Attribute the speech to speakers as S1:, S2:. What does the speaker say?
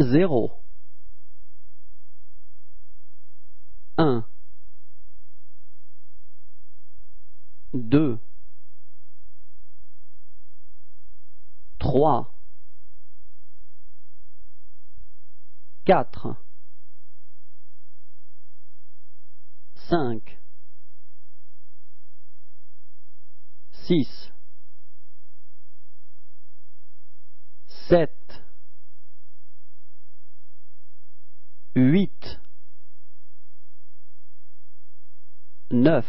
S1: zéro, un, deux, trois, quatre, cinq, six, sept, huit, neuf,